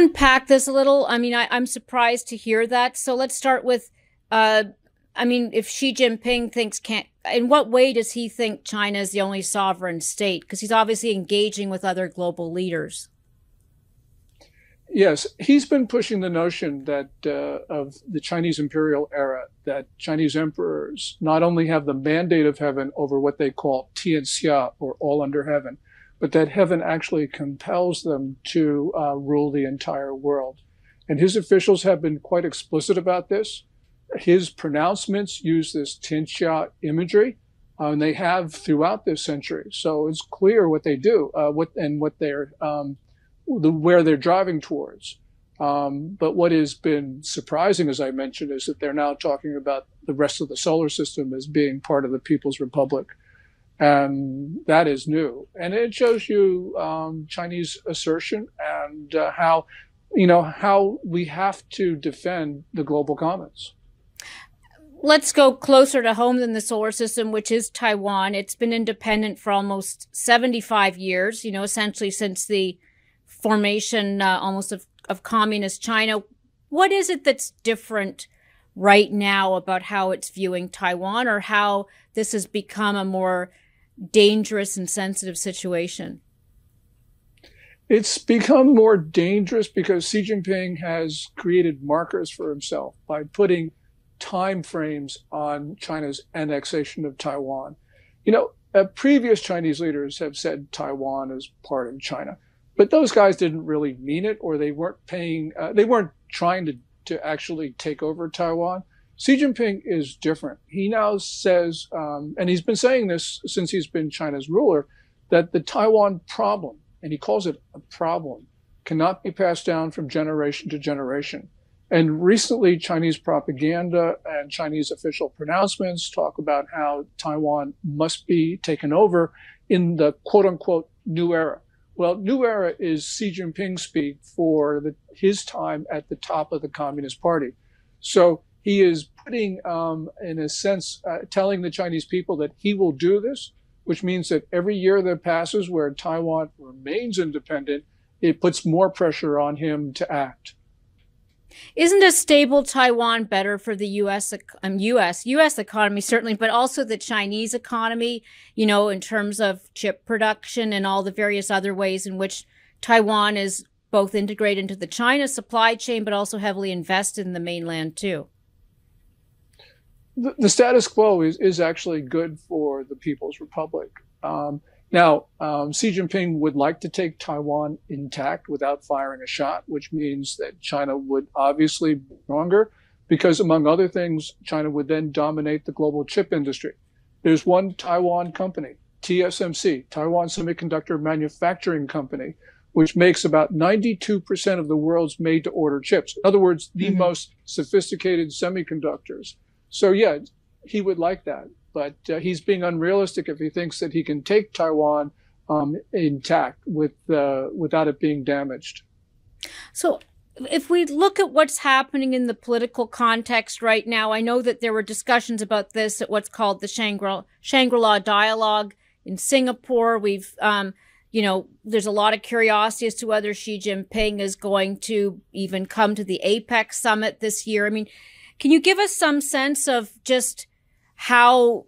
unpack this a little? I mean, I, am surprised to hear that. So let's start with, uh, I mean, if Xi Jinping thinks can't, in what way does he think China is the only sovereign state? Because he's obviously engaging with other global leaders. Yes, he's been pushing the notion that uh, of the Chinese imperial era, that Chinese emperors not only have the mandate of heaven over what they call Tianxia or all under heaven, but that heaven actually compels them to uh, rule the entire world. And his officials have been quite explicit about this. His pronouncements use this Tianxia imagery, uh, and they have throughout this century. So it's clear what they do, uh, what and what they're um, the, where they're driving towards. Um, but what has been surprising, as I mentioned, is that they're now talking about the rest of the solar system as being part of the People's Republic. And that is new. And it shows you um, Chinese assertion and uh, how, you know, how we have to defend the global commons. Let's go closer to home than the solar system, which is Taiwan. It's been independent for almost 75 years, you know, essentially since the formation uh, almost of, of communist China. What is it that's different right now about how it's viewing Taiwan or how this has become a more dangerous and sensitive situation? It's become more dangerous because Xi Jinping has created markers for himself by putting time frames on China's annexation of Taiwan. You know, uh, previous Chinese leaders have said Taiwan is part of China. But those guys didn't really mean it, or they weren't paying. Uh, they weren't trying to to actually take over Taiwan. Xi Jinping is different. He now says, um, and he's been saying this since he's been China's ruler, that the Taiwan problem, and he calls it a problem, cannot be passed down from generation to generation. And recently, Chinese propaganda and Chinese official pronouncements talk about how Taiwan must be taken over in the quote unquote new era. Well, New Era is Xi Jinping speak for the, his time at the top of the Communist Party. So he is putting, um, in a sense, uh, telling the Chinese people that he will do this, which means that every year that passes where Taiwan remains independent, it puts more pressure on him to act. Isn't a stable Taiwan better for the U.S. Um, U.S. U.S. economy certainly, but also the Chinese economy? You know, in terms of chip production and all the various other ways in which Taiwan is both integrated into the China supply chain, but also heavily invested in the mainland too. The, the status quo is is actually good for the People's Republic. Um, now, um, Xi Jinping would like to take Taiwan intact without firing a shot, which means that China would obviously be stronger because, among other things, China would then dominate the global chip industry. There's one Taiwan company, TSMC, Taiwan Semiconductor Manufacturing Company, which makes about 92% of the world's made to order chips. In other words, the mm-hmm. most sophisticated semiconductors. So, yeah, he would like that but uh, he's being unrealistic if he thinks that he can take Taiwan um, intact with uh, without it being damaged. So, if we look at what's happening in the political context right now, I know that there were discussions about this at what's called the Shangri- Shangri-La Dialogue in Singapore. We've, um, you know, there's a lot of curiosity as to whether Xi Jinping is going to even come to the APEC summit this year. I mean, can you give us some sense of just how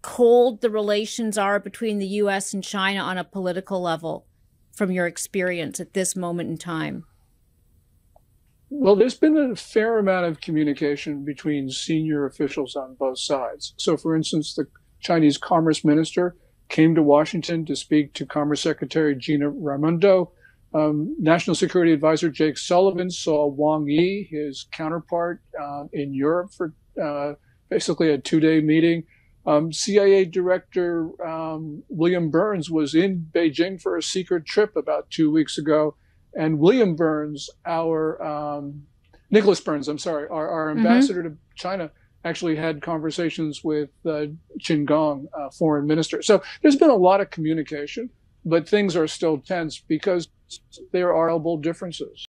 cold the relations are between the US and China on a political level from your experience at this moment in time? Well, there's been a fair amount of communication between senior officials on both sides. So, for instance, the Chinese Commerce Minister came to Washington to speak to Commerce Secretary Gina Raimondo. Um, National Security Advisor Jake Sullivan saw Wang Yi, his counterpart uh, in Europe, for uh, basically a two day meeting. Um, CIA Director um, William Burns was in Beijing for a secret trip about two weeks ago. And William Burns, our um, Nicholas Burns, I'm sorry, our, our mm-hmm. ambassador to China, actually had conversations with uh, Qin Gang, uh, foreign minister. So there's been a lot of communication, but things are still tense because there are differences.